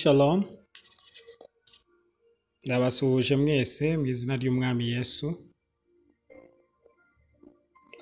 Shalom. Ndabasuhuje mwese mu izina ry'umwami Yesu.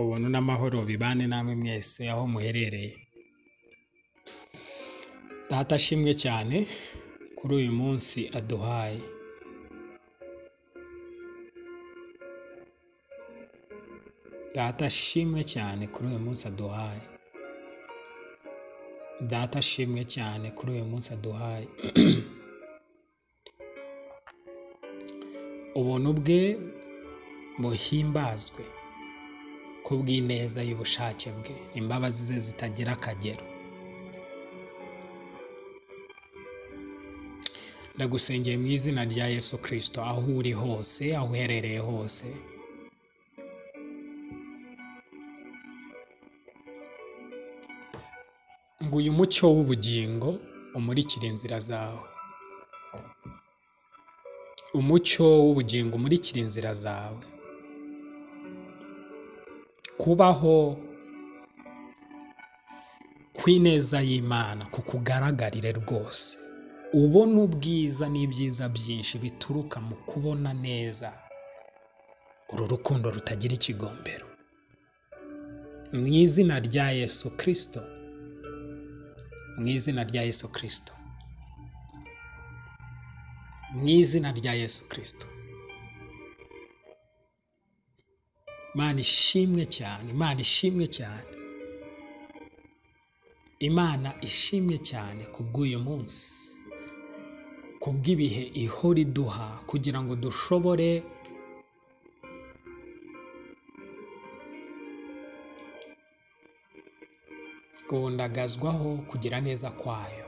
Ubuntu n'amahoro bibane namwe mwese aho muherereye. Data ashimwe cyane kuri uyu munsi aduhaye. Data ashimwe cyane kuri uyu munsi aduhaye. Data ashimwe cyane kuri uyu munsi aduhaye. Ubuntu bwe buhimbazwe ku bw'ineza y'ubushake bwe. Imbabazi ze zitagira akagero. Ndagusengeye mu izina rya yesu kirisito aho uri hose aho uherereye hose ngo uyu mucyo w'ubugingo umurikire inzira zawe. Umucyo w'ubugingo umurikire inzira zawe. Kubaho kw'ineza y'imana kukugaragarire rwose. Ubona ubwiza n'ibyiza byinshi bituruka mu kubona neza uru rukundo rutagira ikigombero. Mu izina rya yesu kirisito mu izina rya yesu kirisito mu izina rya yesu kirisito imana ishimwe cyane imana ishimwe cyane. Imana ishimwe cyane ku bw'uyu munsi ku bw'ibihe ihora iduha kugira ngo dushobore guhundagazwaho kugira neza kwayo.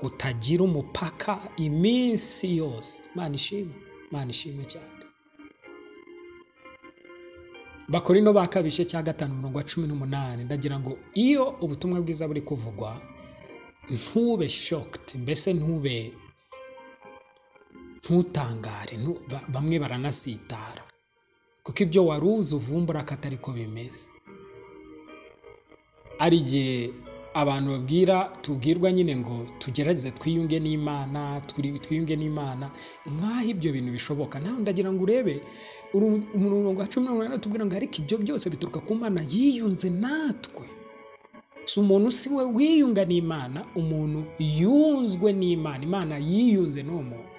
Kutagira umupaka iminsi yose. Imana ishimwe imana ishimwe cyane. Bakorino ba kabishe cya gatanu mirongo cumi n'umunani ndagira ngo iyo ubutumwa bwiza buri kuvugwa ntube shoked mbese ntube ntutangare ntu- ba- bamwe baranasitara. Kuko ibyo wari uzi uvumbura ko atari ko bimeze. Ari igihe abantu babwira tubwirwa nyine ngo tugerageze twiyunge n'imana twiyunge n'imana nk'aho ibyo bintu bishoboka? Nawe ndagira ngo urebe umurongo wa cumi n'umunani tubwira ngo ariko ibyo byose bituruka ku mana yiyunze natwe. Si umuntu si we wiyunga n'imana umuntu yunzwe n'imana. Imana yiyunze n'uwo muntu.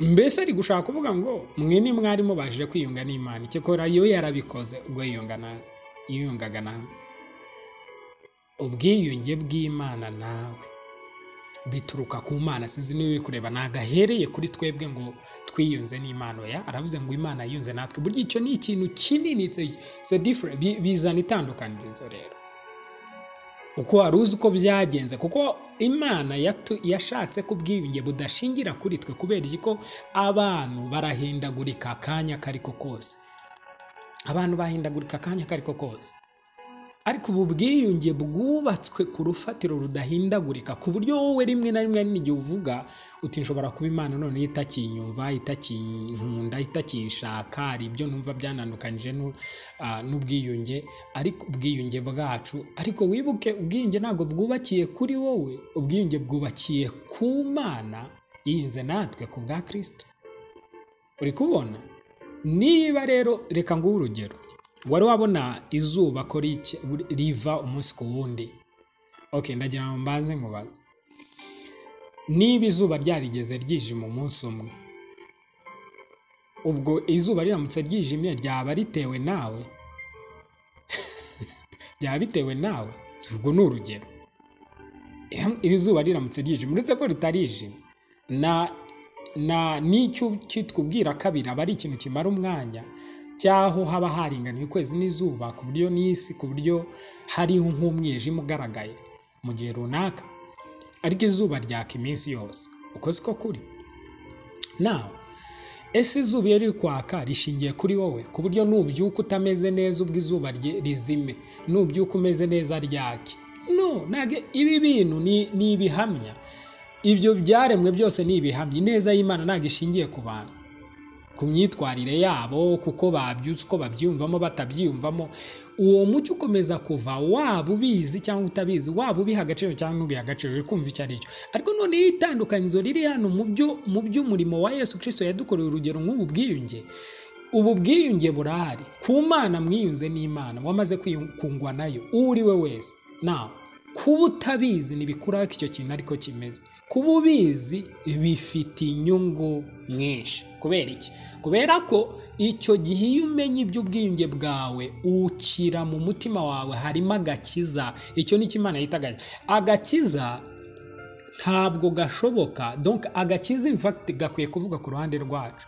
Mbese ari gushaka kuvuga ngo mwe ni mwari mubashije kwiyunga n'imana? Icyakora yo yarabikoze ubwo yiyungaga nawe ubwiyunge bw'imana nawe. Bituruka ku mana. Sinzi niba uri kureba. Ntabwo ahereye kuri twebwe ngo twiyunze n'imana. Oya aravuze ngo imana yiyunze natwe. Burya icyo ni ikintu kinini bizana itandukanirizo rero. Uko wari uzi uko byagenze kuko imana yashatse ko budashingira kuri twe kubera ko abantu barahindagurika akanya kariko kose. Abantu bahindagurika akanya kariko kose. Ariko ubu bwiyunge bwubatswe ku rufatiro rudahindagurika ku buryo wowe rimwe na rimwe n'igihe uvuga uti nshobora kuba imana noneho itakinyumva itakinkunda itakinshaka hari ibyo numva ah, n'ubwiyunge ariko ubwiyunge bwacu ariko wibuke ubwiyunge ntabwo bwubakiye kuri wowe ubwiyunge bwubakiye ku mana yiyunze natwe ku bwa kirisito uri kubona? Niba rero reka nguhe urugero. Wari wabona izuba ko riva umunsi ku wundi? Ok ndagira ngo mbaze nkubaze. Niba izuba ryarigeze ryijima umunsi umwe ubwo izuba riramutse ryijimye ryaba ritewe nawe? Byaba bitewe nawe? Urwo ni urugero. Iri zuba riramutse ryijimye uretse ko ritarijimye. Na na n'icyo kitubwira kabiri aba ari ikintu kimara umwanya cy'aho haba haringaniye ukwezi n'izuba ku buryo n'isi ku buryo hariho nk'umwijima ugaragaye mu gihe runaka. Ariko izuba ryaka iminsi yose. Uko siko kuri? Nawe ese izuba iyo riri kwaka rishingiye kuri wowe? Ku buryo nubyuka utameze neza ubwo izuba rizime nubyuka umeze neza ryake. No ntabwo ibi bintu ni ibihamya. Ibyo byaremwe byose ni ibihamya. Ineza y'imana ntabwo ishingiye ku bantu. Ku myitwarire yabo kuko babyutse uko babyiyumvamo batabyiyumvamo uwo mucyo ukomeza kuva waba ubizi cyangwa utabizi waba ubiha agaciro cyangwa ntubiha agaciro uri kumva icyo ari cyo. Ariko noneho itandukanyirizo riri hano mu by'umurimo wa yesu kirisito yadukoreye urugero nk'ubu bwiyunge ubu bwiyunge burahari. Ku mana mwiyunze n'imana wamaze kwiyungwa na yo uwo uri we wese. Nawe kuba utabizi ntibikuraho ko icyo kintu ariko kimeze. Kuba ubizi bifite inyungu nyinshi kubera iki? Kubera ko icyo gihe iyo umenya iby'ubwiyunge bwawe ukira mu mutima wawe harimo agakiza. Icyo ni imana yita agakiza ntabwo gashoboka. Agakiza in fact gakwiye kuvuga ku ruhande rwacu.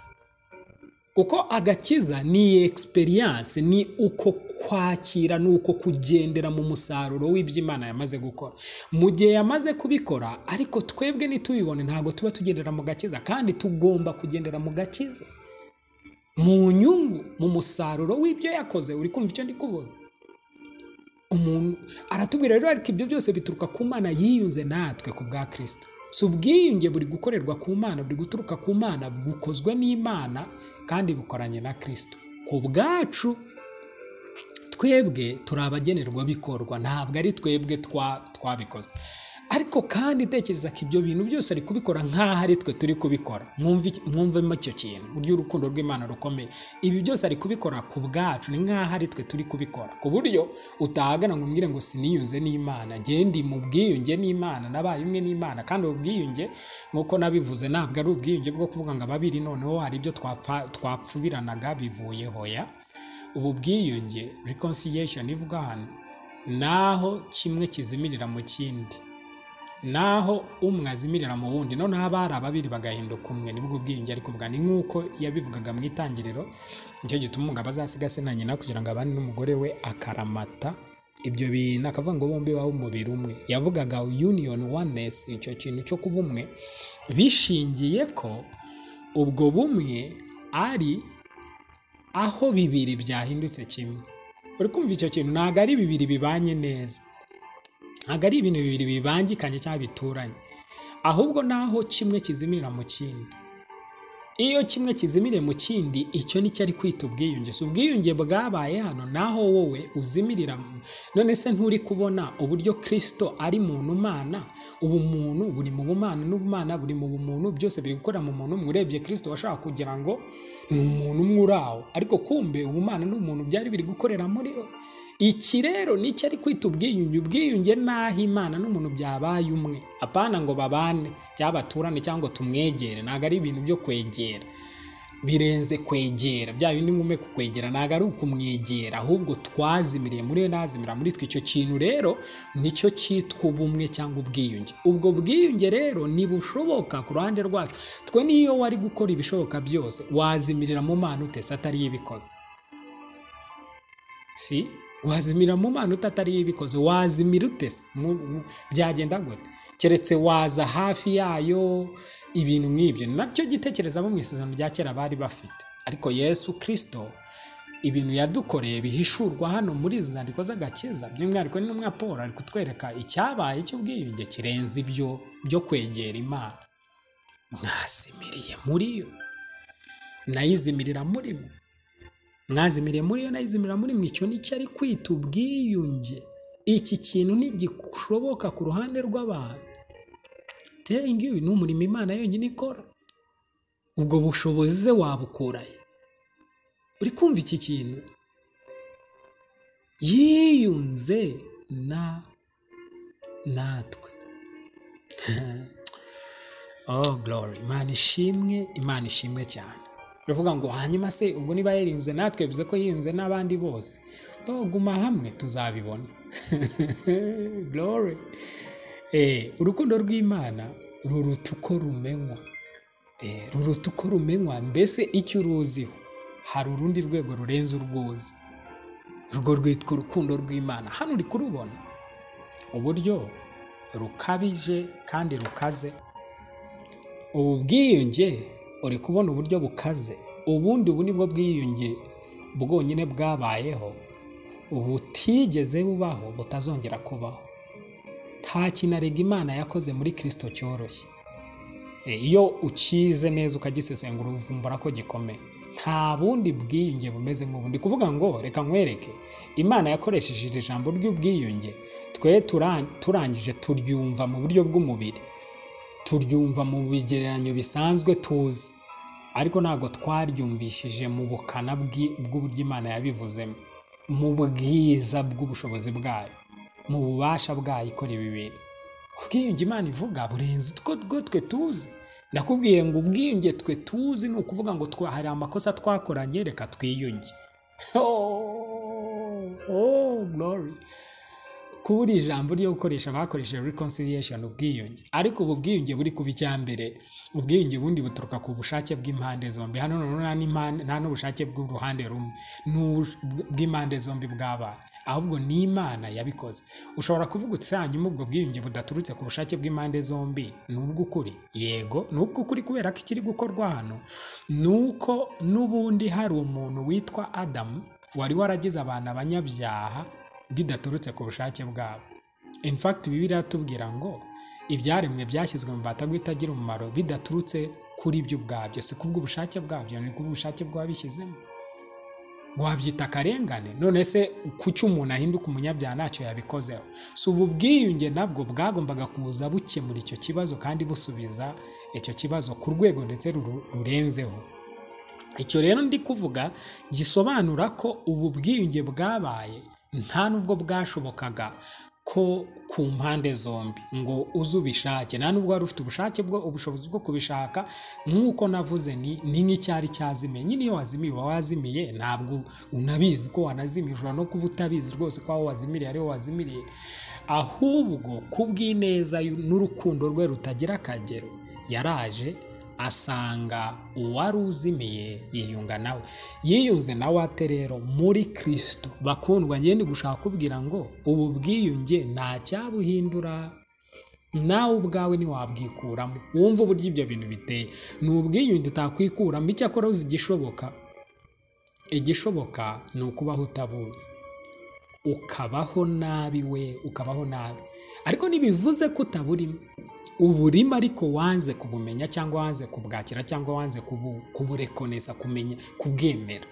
Kuko agakiza ni experience ni uko kwakira ni uko kugendera mu musaruro w'ibyo imana yamaze gukora. Mu gihe yamaze kubikora ariko twebwe ntitubibone ntabwo tuba tugendera mu gakiza kandi tugomba kugendera mu gakiza. Mu nyungu mu musaruro w'ibyo yakoze uri kumva icyo ndi kuvuga umuntu aratubwira rero ariko ibyo byose bituruka ku mana yiyunze natwe ku bwa kirisito si ubwiyunge buri gukorerwa ku mana buri guturuka ku mana bukozwe n'imana kandi bukoranye na kirisito ku bwacu twebwe turi abagenerwabikorwa. Ntabwo ari twebwe twabikoze. Ariko kandi tekereza ko ibyo bintu byose ari kubikora nk'aho ari twe turi kubikora. Mwumvemo icyo kintu uburyo urukundo rw'imana rukomeye. Ibi byose ari kubikora ku bwacu ni nk'aho ari twe turi kubikora. Ku buryo utahagana ngo umbwire ngo siniyunze n'imana ndi mu bwiyunge n'imana nabaye umwe n'imana kandi ubu bwiyunge nk'uko nabivuze ntabwo ari ubwiyunge bwo kuvuga ngo ababiri noneho hari ibyo twapfubiranaga bivuyeho ya? Ubu bwiyunge reconciliation ivuga hano naho kimwe kizimirira mu kindi. Naho umwe azimirira mu wundi. Noneho abari ababiri bagahinduka umwe. Nibwo ubwiyunge ari kuvuga ni nk'uko yabivugaga mu itangiriro ni cyo gituma umugabo azasiga se na nyina kugira ngo abane n'umugore we akaramata. Ibyo bintu akavuga ngo bombi babe umubiri umwe. Yavugaga union oneness icyo kintu cyo kuba umwe. Bishingiye ko ubwo bumwe ari aho bibiri byahindutse kimwe. Uri kumva icyo kintu? Ntabwo ari bibiri bibanye neza. Ntabwo ari ibintu bibiri bibangikanye cyangwa bituranye. Ahubwo naho kimwe kizimirira mu kindi. Iyo kimwe kizimiriye mu kindi icyo ni cyo ari kwita ubwiyunge. Si ubwiyunge bwabaye hano naho wowe uzimirira none se nturi kubona uburyo kirisito ari muntu mana? Ubumuntu buri mu bumana n'ubumana buri mu bumuntu byose biri gukora mu muntu umwe. Urebye kirisito washaka kugira ngo ni umuntu umwe uri aho. Ariko kumbe ubumana n'umuntu byari biri gukorera muri we. Iki rero ni cyo ari kwita ubwiyunge? Ubwiyunge n'aho imana n'umuntu byabaye umwe. Apana ngo babane cyangwa baturane cyangwa tumwegere ntabwo ari ibintu byo kwegera. Birenze kwegera bya bindi ngume kukwegera ntabwo ari ukumwegera ahubwo twazimiriye muri nazimira muri twe. Icyo kintu rero ni cyo cyitwa ubumwe cyangwa ubwiyunge. Ubwo bwiyunge rero ntibushoboka ku ruhande rwacu. Twe niyo wari gukora ibishoboka byose wazimirira mu mana utese atari ibikoze. Si? Wazimira mu mana utatariyo ibikoze wazimira utese byagenda gute? Keretse waza hafi yayo ibintu nk'ibyo. Ni na cyo gitekereza mu isezerano rya kera bari bafite. Ariko yesu kirisito ibintu yadukoreye bihishurwa hano muri izi nyandiko z'agakiza. By'umwihariko n'intumwa paul ari kutwereka icyabaye cy'ubwiyunge kirenze ibyo byo kwegera imana. Mwazimiriye muri yo. Nayizimirira muri mwe. Mwazimiriye muri yo nayizimirira muri mwe. Icyo ni cyo ari kwita ubwiyunge. Iki kintu ntigishoboka ku ruhande rw'abantu. Teyi uyu ni umurimo imana yonyine ikora. Ubwo bushobozi ze wabukurahe uri kumva iki kintu? Yiyunze na natwe. Oh glory. Imana ishimwe imana ishimwe cyane. Uravuga ngo hanyuma se ubwo niba yariyunze natwe bivuze ko yiyunze n'abandi bose? Guma hamwe tuzabibona. Glory. Urukundo rw'imana ruruta uko rumenywa. Ruruta uko rumenywa mbese icyo uruziho? Hari urundi rwego rurenze urwuzi. Urwo rwitwa urukundo rw'imana. Hano uri kurubona uburyo rukabije kandi rukaze. Ubu bwiyunge uri kubona uburyo bukaze. Ubundi ubu ni bwo bwiyunge bwonyine bwabayeho. Butigeze bubaho butazongera kubaho. Nta kintu arega imana yakoze muri kirisito cyoroshye. E, iyo ukize neza ukagisesengura uvumbura ko gikomeye nta bundi bwiyunge bumeze nk'ubu. Ndi kuvuga ngo reka nkwereke imana yakoresheje iri jambo ry'ubwiyunge. Twe turan- turangije turyumva mu buryo bw'umubiri. Turyumva mu bigereranyo bisanzwe tuzi. Ariko ntabwo twaryumvishije mu bukana bw'uburyo imana yabivuzemo. Mu bwiza bw'ubushobozi bwayo. Mu bubasha bwayo ikora ibi bintu ubwiyunge imana ivuga burenze utwo two twe tuzi. Ndakubwiye ngo ubwiyunge twe tuzi ni ukuvuga ngo hari amakosa twakoranye reka twiyunge. Oh, oh, kubura ijambo ryo gukoresha bakoresheje reconciliation ubwiyunge. Ariko ubu bwiyunge buri kuba icya mbere. Ubwiyunge bundi buturuka ku bushake bw'impande zombi. Hano nta n'ubushake bw'uruhande rumwe. Bw'impande zombi bw'abana. Ahubwo ni imana yabikoze. Ushobora kuvuga uti hanyuma ubwo bwiyunge budaturutse ku bushake bw'impande zombi ni ubw'ukuri? Yego ni ubw'ukuri kubera ko ikiri gukorwa hano. Ni uko n'ubundi hari umuntu witwa adamu wari waragize abantu abanyabyaha bidaturutse ku bushake bwabo. In fact bibiliya iratubwira ngo ibyaremwe byashyizwe mu bata bitagira umumaro bidaturutse kuri byo ubwabyo. Si kubw'ubushake bwabyo ni kubw'ubushake bw'ababishyizemo wabyita akarengane? None se kuki umuntu ahinduka umunyabyaha ntacyo yabikozeho? Si ubu bwiyunge nabwo bwagombaga kuza bukemura icyo kibazo kandi busubiza icyo kibazo ku rwego ndetse rurenzeho. Icyo rero ndi kuvuga gisobanura ko ubu bwiyunge bwabaye nta nubwo bwashobokaga ko ku mpande zombi ngo uze ubishake. Nta nubwo wari ufite ubushake bwo ubushobozi bwo kubishaka nk'uko navuze ni nk'icyari cyazimiye nyine iyo wazimiye uba wazimiye ntabwo unabizi ko wanazimiye. Ushobora no kuba utabizi rwose ko aho wazimiriye ariho wazimiriye. Ahubwo kubw'ineza n'urukundo rwe rutagira akagero yaraje asanga uwari uzimiye yiyunga nawe. Yiyunze nawe ate rero muri kirisito bakundwa ngende gushaka kubwira ngo ubu bwiyunge nta cyabuhindura nawe ubwawe ntiwabwikuramo. Wumva uburyo ibyo bintu biteye. Ni ubwiyunge utakwikuramo icyakora uzi igishoboka? Igishoboka ni ukubaho utabuzi. Ukabaho nabi we ukabaho nabi. Ariko ntibivuze ko utaburimo uburimo ariko wanze kubumenya cyangwa wanze kubwakira cyangwa wanze kubu- kuburekonesa kumenya kubwemera.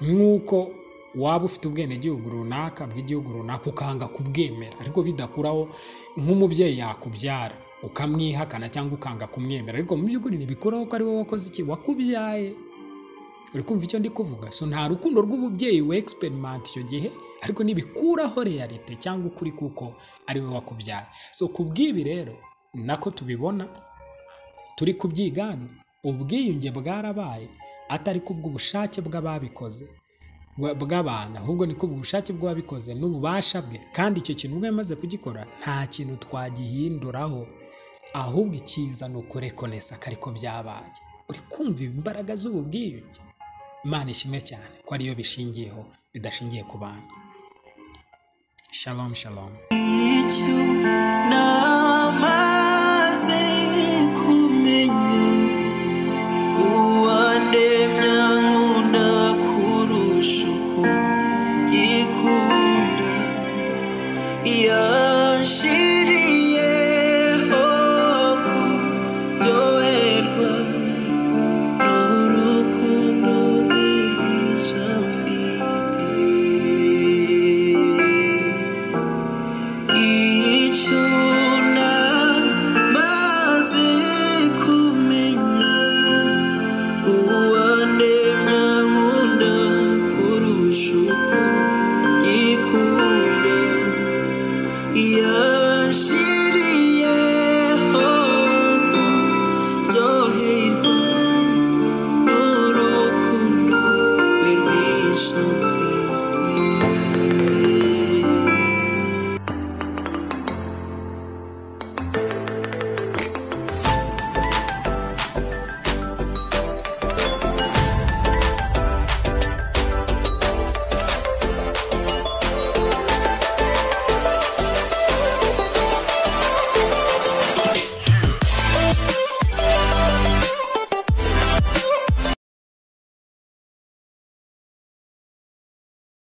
Nk'uko waba ufite ubwenegihugu runaka bw'igihugu runaka ukanga kubwemera ariko bidakuraho nk'umubyeyi yakubyara ukamwihakana cyangwa ukanga kumwemera ariko mu by'ukuri ntibikuraho ko ari wowe wakoze iki wakubyaye. Uri kumva icyo ndi kuvuga so nta rukundo rw'ububyeyi we icyo gihe ariko ntibikuraho realite cyangwa ukuri kuko ari we wakubyaye so ku bw'ibi rero nako tubibona turi kubyigana ubwiyunge bwarabaye atari kubw'ubushake bw'ababikoze bwa- bw'abantu ahubwo ni kubw'ubushake bw'ababikoze n'ububasha bwe. Kandi icyo kintu ubwo yamaze kugikora nta kintu twagihinduraho ahubwo icyiza ni ukurekonesa ko byabaye. Uri kumva imbaraga z'ubu bwiyunge imana ishimwe cyane ko ariyo bishingiyeho bidashingiye ku bantu. Shalom, shalom.